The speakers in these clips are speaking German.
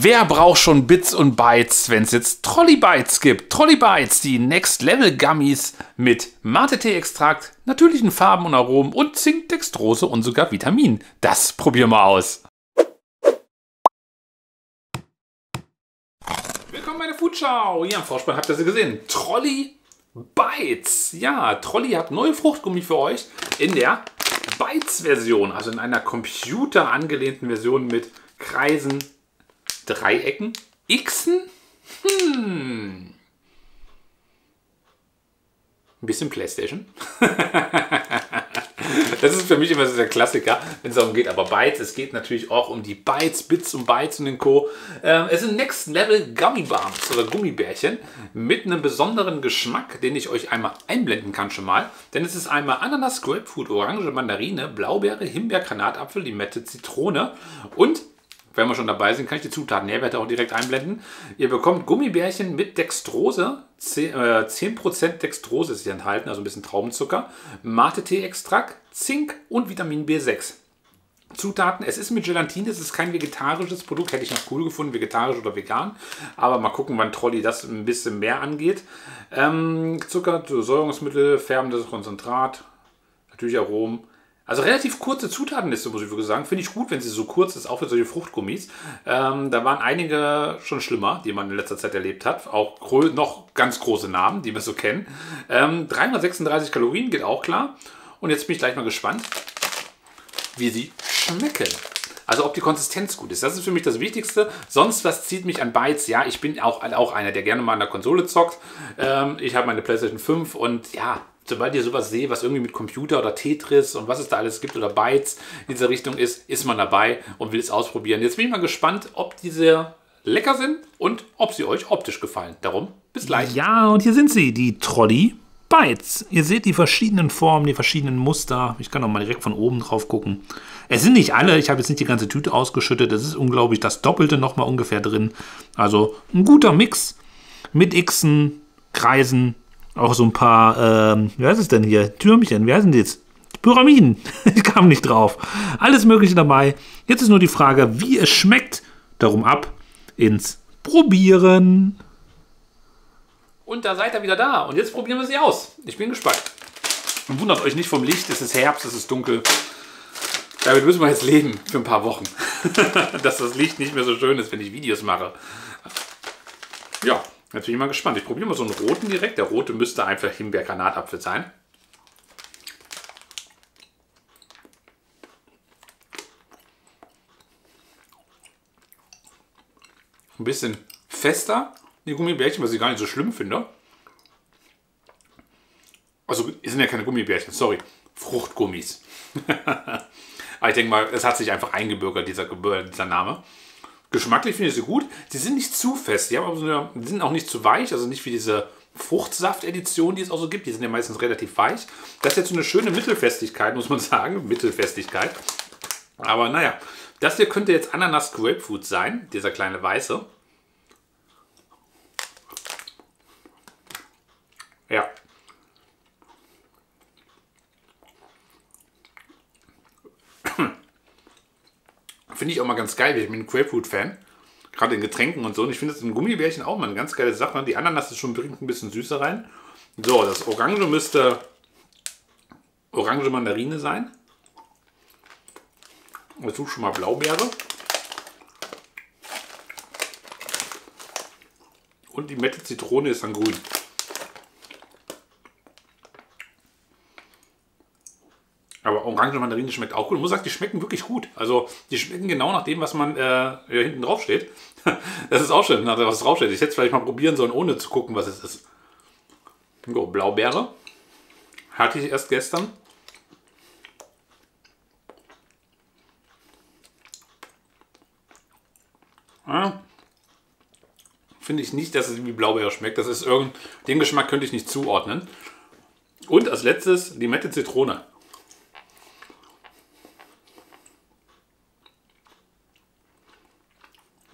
Wer braucht schon Bits und Bytes, wenn es jetzt Trolley Bites gibt? Trolley Bites, die Next Level Gummies mit Mate-Tee-Extrakt, natürlichen Farben und Aromen und Zink, Dextrose und sogar Vitamin. Das probieren wir aus. Willkommen bei der Foodschau. Hier am Vorspann habt ihr sie gesehen. Trolley Bites. Ja, Trolley hat neue Fruchtgummi für euch in der Bytes-Version, also in einer computerangelehnten Version mit Kreisen, Dreiecken, Xen? Hm. Ein bisschen Playstation. das ist für mich immer so der Klassiker, wenn es darum geht. Aber Bytes, es geht natürlich auch um die Bytes, Bits und Bytes und den Co. Äh, es sind Next Level Gummy Bars oder Gummibärchen mit einem besonderen Geschmack, den ich euch einmal einblenden kann schon mal. Denn es ist einmal Ananas, Grapefruit, Orange, Mandarine, Blaubeere, Himbeer, Granatapfel, Limette, Zitrone und wenn wir schon dabei sind, kann ich die Zutaten Nährwerte auch direkt einblenden. Ihr bekommt Gummibärchen mit Dextrose. 10% äh, Dextrose ist hier enthalten, also ein bisschen Traubenzucker. Mate-Tee-Extrakt, Zink und Vitamin B6. Zutaten, es ist mit Gelatine, es ist kein vegetarisches Produkt, hätte ich noch cool gefunden, vegetarisch oder vegan. Aber mal gucken, wann Trolli das ein bisschen mehr angeht. Ähm, Zucker, Säuerungsmittel, färbendes Konzentrat, natürlich Aromen. Also relativ kurze Zutatenliste, muss ich wirklich sagen. Finde ich gut, wenn sie so kurz ist, auch für solche Fruchtgummis. Ähm, da waren einige schon schlimmer, die man in letzter Zeit erlebt hat. Auch noch ganz große Namen, die wir so kennen. Ähm, 336 Kalorien, geht auch klar. Und jetzt bin ich gleich mal gespannt, wie sie schmecken. Also ob die Konsistenz gut ist. Das ist für mich das Wichtigste. Sonst was zieht mich an Bytes. Ja, ich bin auch, auch einer, der gerne mal an der Konsole zockt. Ähm, ich habe meine PlayStation 5 und ja, sobald ihr sowas seht, was irgendwie mit Computer oder Tetris und was es da alles gibt oder Bytes in dieser Richtung ist, ist man dabei und will es ausprobieren. Jetzt bin ich mal gespannt, ob diese lecker sind und ob sie euch optisch gefallen. Darum, bis gleich. Ja, und hier sind sie, die Trolley Bytes. Ihr seht die verschiedenen Formen, die verschiedenen Muster. Ich kann auch mal direkt von oben drauf gucken. Es sind nicht alle, ich habe jetzt nicht die ganze Tüte ausgeschüttet. Es ist unglaublich das Doppelte nochmal ungefähr drin. Also ein guter Mix mit Xen, Kreisen, auch so ein paar, ähm, wie heißt es denn hier? Türmchen, wie heißen die jetzt? Pyramiden. ich kam nicht drauf. Alles Mögliche dabei. Jetzt ist nur die Frage, wie es schmeckt. Darum ab ins Probieren. Und da seid ihr wieder da. Und jetzt probieren wir sie aus. Ich bin gespannt. Und wundert euch nicht vom Licht. Es ist Herbst, es ist dunkel. Damit müssen wir jetzt leben für ein paar Wochen. Dass das Licht nicht mehr so schön ist, wenn ich Videos mache. Ja, Jetzt bin ich mal gespannt. Ich probiere mal so einen roten direkt. Der rote müsste einfach Himbeer-Granatapfel sein. Ein bisschen fester, die Gummibärchen, was ich gar nicht so schlimm finde. Also, sind ja keine Gummibärchen, sorry. Fruchtgummis. Aber ich denke mal, es hat sich einfach eingebürgert, dieser, dieser Name. Geschmacklich finde ich sie gut. Sie sind nicht zu fest, die, haben so eine, die sind auch nicht zu weich, also nicht wie diese Fruchtsaft-Edition, die es auch so gibt. Die sind ja meistens relativ weich. Das ist jetzt so eine schöne Mittelfestigkeit, muss man sagen. Mittelfestigkeit. Aber naja, das hier könnte jetzt Ananas Grapefruit sein, dieser kleine weiße. Ja. Finde ich auch mal ganz geil. Ich bin ein Grapefruit-Fan. Gerade in Getränken und so. Und ich finde das in Gummibärchen auch mal eine ganz geile Sache. Die Ananas ist schon bringt ein bisschen Süße rein. So, das Orange müsste Orange Mandarine sein. Dazu schon mal Blaubeere. Und die Mette Zitrone ist dann grün. Aber Orange Mandarine schmeckt auch gut. Und muss sagen, die schmecken wirklich gut. Also die schmecken genau nach dem, was man äh, hier hinten drauf steht. das ist auch schön, nach dem, was drauf steht. Ich hätte es vielleicht mal probieren sollen, ohne zu gucken, was es ist. So, Blaubeere. Hatte ich erst gestern. Ja. Finde ich nicht, dass es wie Blaubeere schmeckt. Das ist irgend, den Geschmack könnte ich nicht zuordnen. Und als letztes Limette Zitrone.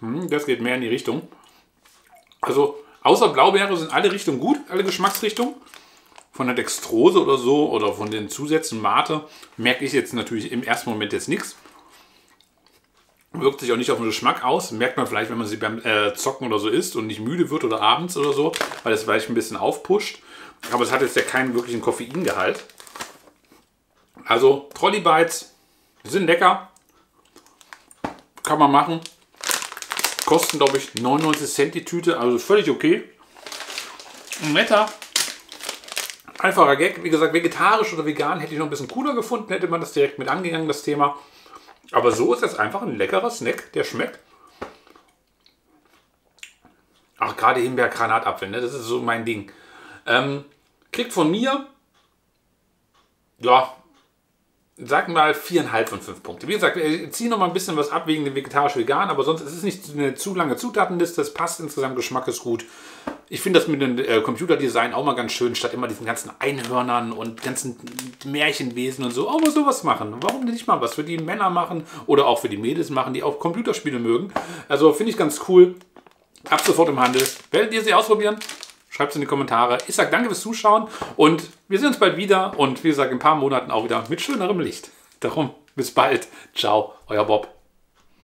Hm, das geht mehr in die Richtung. Also außer Blaubeere sind alle Richtungen gut, alle Geschmacksrichtungen. Von der Dextrose oder so oder von den Zusätzen Mate merke ich jetzt natürlich im ersten Moment jetzt nichts. Wirkt sich auch nicht auf den Geschmack aus. Merkt man vielleicht, wenn man sie beim äh, Zocken oder so isst und nicht müde wird oder abends oder so, weil es vielleicht ein bisschen aufpusht. Aber es hat jetzt ja keinen wirklichen Koffeingehalt. Also Trolley Bites sind lecker. Kann man machen. Kosten, glaube ich, 99 Cent die Tüte. Also völlig okay. Ein netter. Einfacher Gag. Wie gesagt, vegetarisch oder vegan hätte ich noch ein bisschen cooler gefunden. Hätte man das direkt mit angegangen, das Thema. Aber so ist das einfach ein leckerer Snack, der schmeckt. Ach, gerade Himbeer-Granatapfel, ne? das ist so mein Ding. Ähm, kriegt von mir, ja, sag mal viereinhalb von fünf Punkte. Wie gesagt, ich ziehe noch mal ein bisschen was ab wegen dem vegetarisch-vegan, aber sonst ist es nicht eine zu lange Zutatenliste. Es passt insgesamt, Geschmack ist gut. Ich finde das mit dem äh, Computerdesign auch mal ganz schön, statt immer diesen ganzen Einhörnern und ganzen Märchenwesen und so. Auch mal sowas machen. Warum nicht mal was für die Männer machen oder auch für die Mädels machen, die auch Computerspiele mögen. Also finde ich ganz cool. Ab sofort im Handel. Werdet ihr sie ausprobieren? Schreibt es in die Kommentare. Ich sage danke fürs Zuschauen und wir sehen uns bald wieder und wie gesagt in ein paar Monaten auch wieder mit schönerem Licht. Darum bis bald. Ciao, euer Bob.